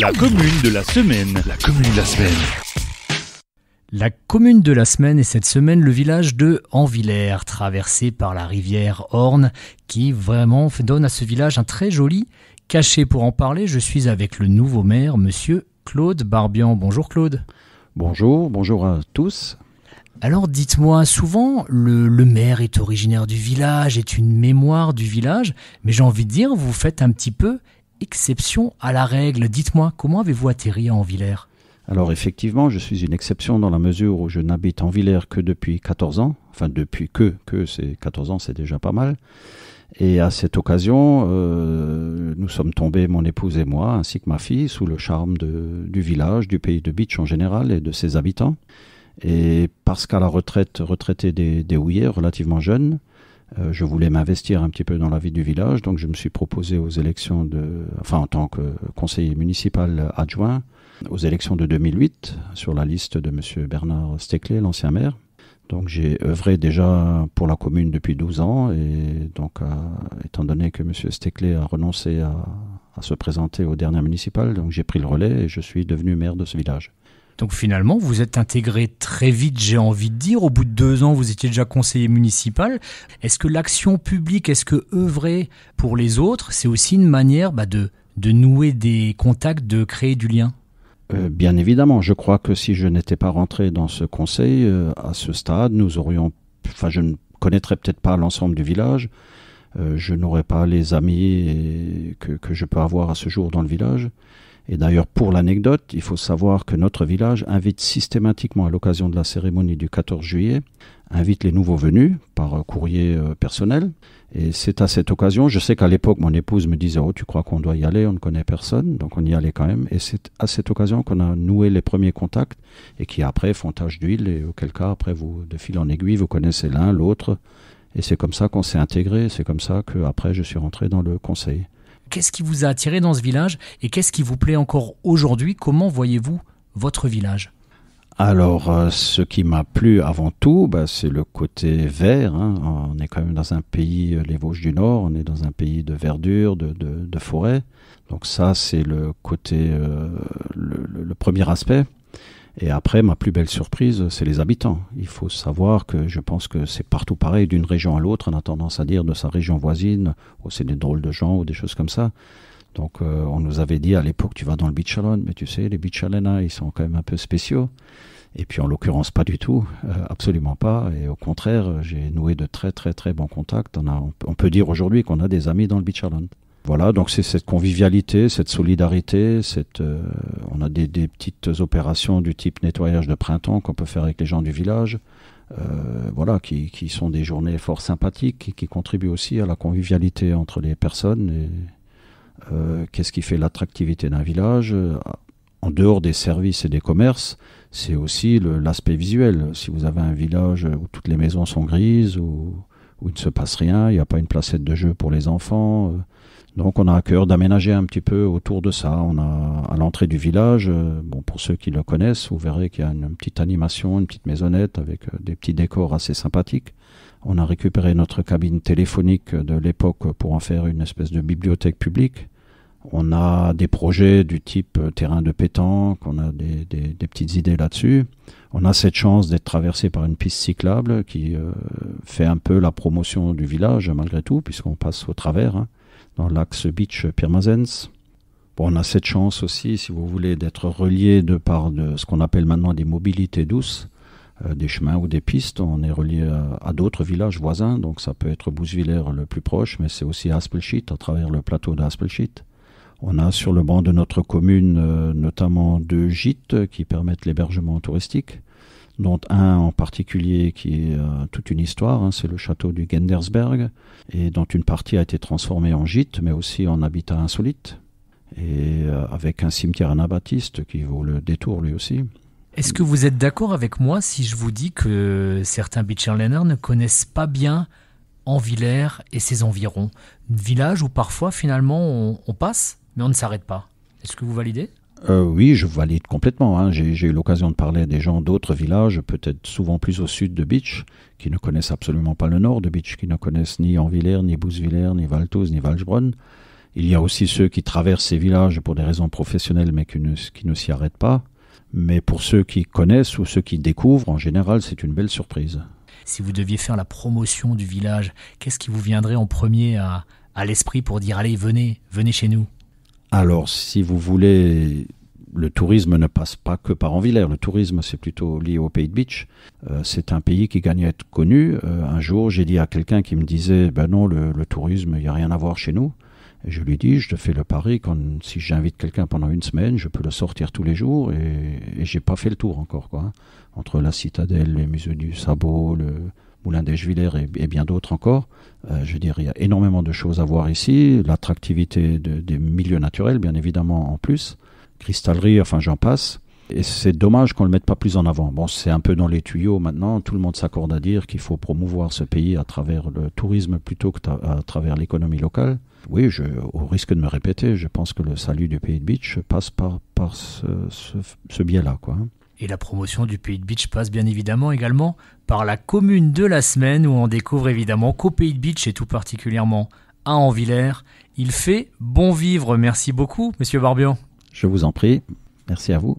La commune de la semaine. La commune de la semaine. La commune de la semaine est cette semaine le village de Anvillers, traversé par la rivière Orne, qui vraiment donne à ce village un très joli cachet. Pour en parler, je suis avec le nouveau maire, monsieur Claude Barbian. Bonjour Claude. Bonjour, bonjour à tous. Alors dites-moi, souvent le, le, maire est originaire du village, est une mémoire du village, mais j'ai envie de dire, vous faites un petit peu exception à la règle. Dites-moi, comment avez-vous atterri à Anvillers alors effectivement, je suis une exception dans la mesure où je n'habite en Villers que depuis 14 ans. Enfin, depuis que, que c'est 14 ans, c'est déjà pas mal. Et à cette occasion, euh, nous sommes tombés, mon épouse et moi, ainsi que ma fille, sous le charme du village, du pays de Beach en général et de ses habitants. Et parce qu'à la retraite, retraité des, des houillers, relativement jeune, euh, je voulais m'investir un petit peu dans la vie du village, donc je me suis proposé aux élections enfin en tant que conseiller municipal adjoint, aux élections de 2008 sur la liste de M. Bernard Steclé, l'ancien maire. Donc j'ai œuvré déjà pour la commune depuis 12 ans et donc euh, étant donné que M. Steclé a renoncé à, à, se présenter aux dernières municipales, donc j'ai pris le relais et je suis devenu maire de ce village. Donc finalement, vous êtes intégré très vite, j'ai envie de dire. Au bout de deux ans, vous étiez déjà conseiller municipal. Est-ce que l'action publique, est-ce que œuvrer pour les autres, c'est aussi une manière bah, de, nouer des contacts, de créer du lien? Euh, bien évidemment, je crois que si je n'étais pas rentré dans ce conseil, euh, à ce stade, nous aurions, enfin, je ne connaîtrais peut-être pas l'ensemble du village, euh, je n'aurais pas les amis que, je peux avoir à ce jour dans le village. Et d'ailleurs, pour l'anecdote, il faut savoir que notre village invite systématiquement, à l'occasion de la cérémonie du 14 juillet, invite les nouveaux venus par courrier euh, personnel. Et c'est à cette occasion, je sais qu'à l'époque, mon épouse me disait, oh, tu crois qu'on doit y aller, on ne connaît personne, donc on y allait quand même. Et c'est à cette occasion qu'on a noué les premiers contacts et qui après font tâche d'huile et auquel cas, après, vous, de fil en aiguille, vous connaissez l'un, l'autre. Et c'est comme ça qu'on s'est intégré, c'est comme ça que après je suis rentré dans le conseil. Qu'est-ce qui vous a attiré dans ce village et qu'est-ce qui vous plaît encore aujourd'hui? Comment voyez-vous votre village? Alors, euh, ce qui m'a plu avant tout, bah, c'est le côté vert. Hein. On est quand même dans un pays, euh, les Vosges du Nord, on est dans un pays de verdure, de, forêt. Donc ça, c'est le côté, euh, le, premier aspect. Et après, ma plus belle surprise, c'est les habitants. Il faut savoir que je pense que c'est partout pareil, d'une région à l'autre. On a tendance à dire de sa région voisine, oh, c'est des drôles de gens ou des choses comme ça. Donc, euh, on nous avait dit à l'époque, tu vas dans le Beach mais tu sais, les Beach ils sont quand même un peu spéciaux. Et puis, en l'occurrence, pas du tout, euh, absolument pas. Et au contraire, j'ai noué de très, très, très bons contacts. On, peut dire aujourd'hui qu'on a des amis dans le Beach. Voilà, donc c'est cette convivialité, cette solidarité, cette, euh, on a des, petites opérations du type nettoyage de printemps qu'on peut faire avec les gens du village, euh, voilà, qui, sont des journées fort sympathiques et qui contribuent aussi à la convivialité entre les personnes. Euh, Qu'est-ce qui fait l'attractivité d'un village En dehors des services et des commerces, c'est aussi l'aspect visuel. Si vous avez un village où toutes les maisons sont grises, où il ne se passe rien, il n'y a pas une placette de jeu pour les enfants. Donc on a à cœur d'aménager un petit peu autour de ça. On a à l'entrée du village, euh, bon pour ceux qui le connaissent, vous verrez qu'il y a une, petite animation, une petite maisonnette avec euh, des petits décors assez sympathiques. On a récupéré notre cabine téléphonique de l'époque pour en faire une espèce de bibliothèque publique. On a des projets du type euh, terrain de pétanque, on a des, petites idées là-dessus. On a cette chance d'être traversé par une piste cyclable qui fait un peu la promotion du village malgré tout, puisqu'on passe au travers. Hein dans l'axe Beach Pirmazens. Bon, on a cette chance aussi, si vous voulez, d'être relié de par ce qu'on appelle maintenant des mobilités douces, euh, des chemins ou des pistes. On est relié à, d'autres villages voisins, donc ça peut être Bousviller le plus proche, mais c'est aussi Aspelshit, à travers le plateau d'Aspelshit. On a sur le banc de notre commune euh, notamment deux gîtes qui permettent l'hébergement touristique dont un en particulier qui est euh, toute une histoire, hein, c'est le château du Gendersberg, et dont une partie a été transformée en gîte, mais aussi en habitat insolite, et euh, avec un cimetière anabaptiste qui vaut le détour lui aussi. Est-ce que vous êtes d'accord avec moi si je vous dis que certains Beacherlanders ne connaissent pas bien Anvillers et ses environs? Village où parfois finalement on passe, mais on ne s'arrête pas. Est-ce que vous validez? Euh, oui, je valide complètement. Hein. J'ai eu l'occasion de parler à des gens d'autres villages, peut-être souvent plus au sud de Beach, qui ne connaissent absolument pas le nord de Beach, qui ne connaissent ni Anvillers, ni Bousvillers, ni Valtouz, ni Valsbronn. Il y a aussi ceux qui traversent ces villages pour des raisons professionnelles mais qui ne, s'y arrêtent pas. Mais pour ceux qui connaissent ou ceux qui découvrent, en général, c'est une belle surprise. Si vous deviez faire la promotion du village, qu'est-ce qui vous viendrait en premier à l'esprit pour dire allez, venez, venez chez nous? Alors, si vous voulez le tourisme ne passe pas que par Anvillers. Le tourisme, c'est plutôt lié au Pays de Beach. Euh, c'est un pays qui gagne à être connu. Euh, un jour, j'ai dit à quelqu'un qui me disait Ben non, le, tourisme, il n'y a rien à voir chez nous. Et je lui dit Je te fais le pari, si j'invite quelqu'un pendant une semaine, je peux le sortir tous les jours. Et, et j'ai pas fait le tour encore. quoi. Hein. Entre la citadelle, les musées du Sabot, le Moulin des Juillers et, bien d'autres encore. Euh, je veux dire, il y a énormément de choses à voir ici. L'attractivité des milieux naturels, bien évidemment, en plus cristallerie, enfin j'en passe. Et c'est dommage qu'on ne le mette pas plus en avant. Bon, c'est un peu dans les tuyaux maintenant. Tout le monde s'accorde à dire qu'il faut promouvoir ce pays à travers le tourisme plutôt que à travers l'économie locale. Oui, au risque de me répéter, je pense que le salut du pays de Beach passe par, par ce, ce, biais-là. Quoi. Et la promotion du Pays de Beach passe bien évidemment également par la commune de la semaine où on découvre évidemment qu'au Pays de Beach et tout particulièrement à Anvillers, il fait bon vivre. Merci beaucoup, Monsieur Barbian. Je vous en prie. Merci à vous.